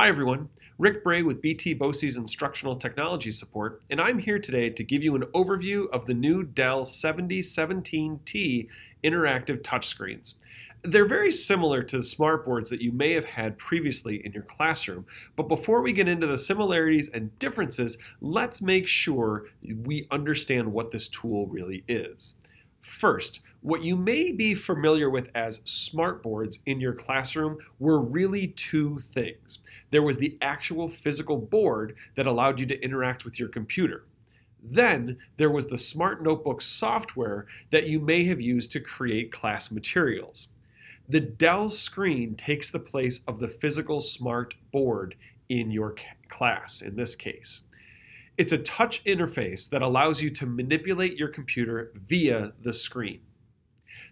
Hi everyone, Rick Bray with BT BOCES Instructional Technology Support, and I'm here today to give you an overview of the new Dell 7017T interactive touchscreens. They're very similar to the smartboards that you may have had previously in your classroom, but before we get into the similarities and differences, let's make sure we understand what this tool really is. First, what you may be familiar with as smartboards in your classroom were really two things. There was the actual physical board that allowed you to interact with your computer. Then there was the Smart Notebook software that you may have used to create class materials. The Dell screen takes the place of the physical smart board in your class, in this case. It's a touch interface that allows you to manipulate your computer via the screen.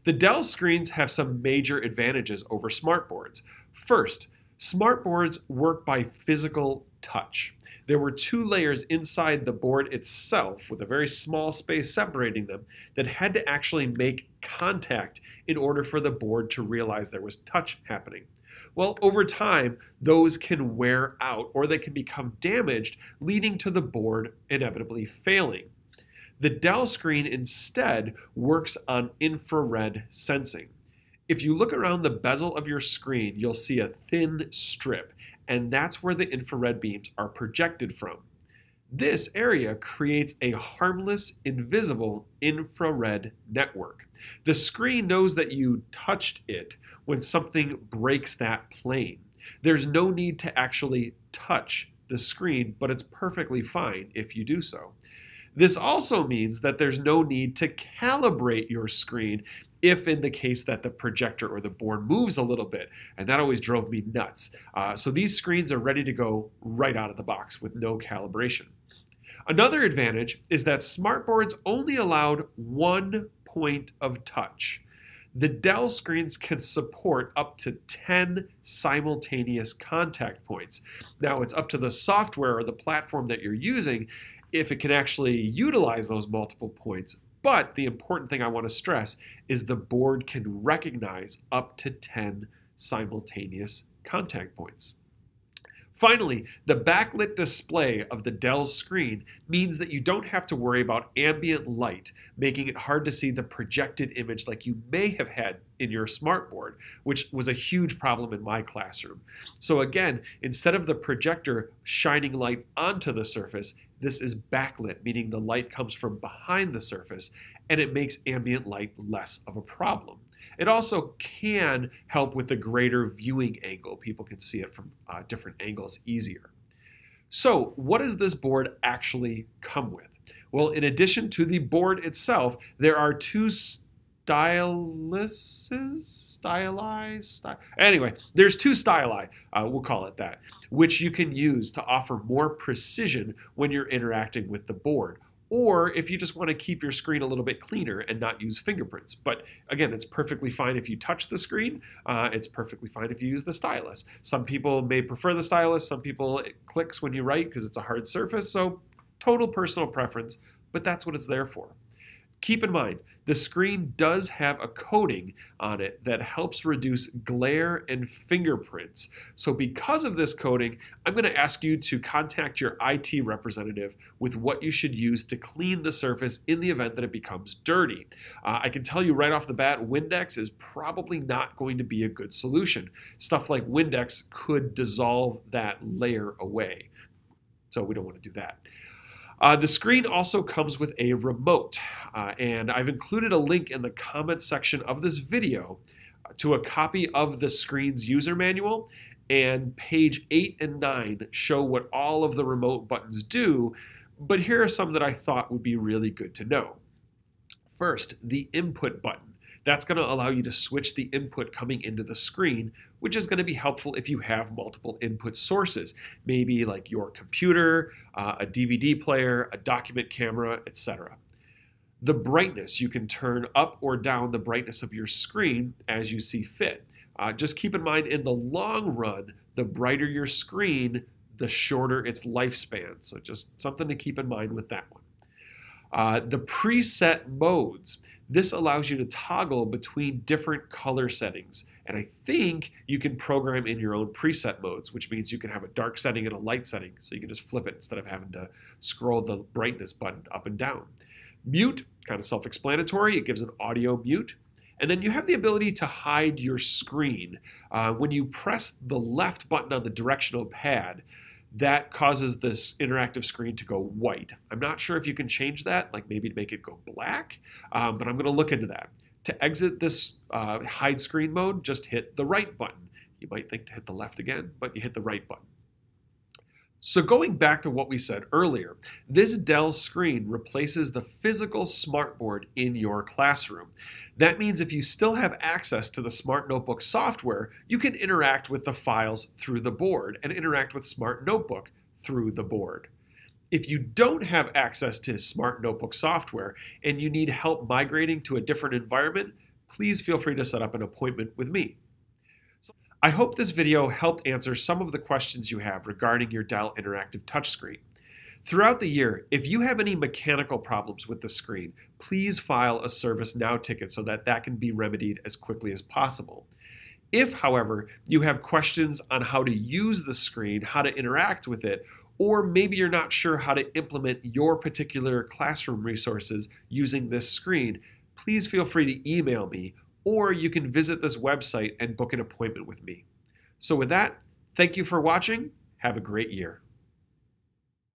The Dell screens have some major advantages over smartboards. First, smartboards work by physical touch. There were two layers inside the board itself with a very small space separating them that had to actually make contact in order for the board to realize there was touch happening. Well, over time, those can wear out or they can become damaged, leading to the board inevitably failing. The Dell screen instead works on infrared sensing. If you look around the bezel of your screen, you'll see a thin strip, and that's where the infrared beams are projected from. This area creates a harmless, invisible infrared network. The screen knows that you touched it when something breaks that plane. There's no need to actually touch the screen, but it's perfectly fine if you do so. This also means that there's no need to calibrate your screen if in the case that the projector or the board moves a little bit. And that always drove me nuts. Uh, so these screens are ready to go right out of the box with no calibration. Another advantage is that smartboards only allowed one point of touch. The Dell screens can support up to 10 simultaneous contact points. Now, it's up to the software or the platform that you're using if it can actually utilize those multiple points. But the important thing I want to stress is the board can recognize up to 10 simultaneous contact points. Finally, the backlit display of the Dell screen means that you don't have to worry about ambient light, making it hard to see the projected image like you may have had in your smartboard, which was a huge problem in my classroom. So again, instead of the projector shining light onto the surface, this is backlit, meaning the light comes from behind the surface and it makes ambient light less of a problem. It also can help with the greater viewing angle. People can see it from uh, different angles easier. So, what does this board actually come with? Well, in addition to the board itself, there are two styluses, stylized. Sty- anyway, there's two styli, uh, we'll call it that, which you can use to offer more precision when you're interacting with the board. Or if you just want to keep your screen a little bit cleaner and not use fingerprints. But again, it's perfectly fine if you touch the screen. Uh, it's perfectly fine if you use the stylus. Some people may prefer the stylus. Some people it clicks when you write because it's a hard surface. So total personal preference, but that's what it's there for. Keep in mind, the screen does have a coating on it that helps reduce glare and fingerprints. So because of this coating, I'm going to ask you to contact your IT representative with what you should use to clean the surface in the event that it becomes dirty. Uh, I can tell you right off the bat, Windex is probably not going to be a good solution. Stuff like Windex could dissolve that layer away. So we don't want to do that. Uh, the screen also comes with a remote, uh, and I've included a link in the comment section of this video to a copy of the screen's user manual, and page 8 and 9 show what all of the remote buttons do, but here are some that I thought would be really good to know. First, the input button. That's going to allow you to switch the input coming into the screen, which is going to be helpful if you have multiple input sources, maybe like your computer, uh, a DVD player, a document camera, etc. The brightness, you can turn up or down the brightness of your screen as you see fit. Uh, just keep in mind, in the long run, the brighter your screen, the shorter its lifespan. So just something to keep in mind with that one. Uh, the preset modes. This allows you to toggle between different color settings And I think you can program in your own preset modes, which means you can have a dark setting and a light setting. So you can just flip it instead of having to scroll the brightness button up and down. Mute, kind of self explanatory, it gives an audio mute. And then you have the ability to hide your screen. Uh, when you press the left button on the directional pad, that causes this interactive screen to go white. I'm not sure if you can change that, like maybe to make it go black, um, but I'm going to look into that. To exit this uh, hide screen mode, just hit the right button. You might think to hit the left again, but you hit the right button. So going back to what we said earlier, this Dell screen replaces the physical smartboard in your classroom. That means if you still have access to the Smart Notebook software, you can interact with the files through the board and interact with Smart Notebook through the board. If you don't have access to Smart Notebook software and you need help migrating to a different environment, please feel free to set up an appointment with me. I hope this video helped answer some of the questions you have regarding your Dell Interactive Touchscreen. Throughout the year, if you have any mechanical problems with the screen, please file a ServiceNow ticket so that that can be remedied as quickly as possible. If, however, you have questions on how to use the screen, how to interact with it, or maybe you're not sure how to implement your particular classroom resources using this screen, please feel free to email me or you can visit this website and book an appointment with me. So, with that, thank you for watching. Have a great year.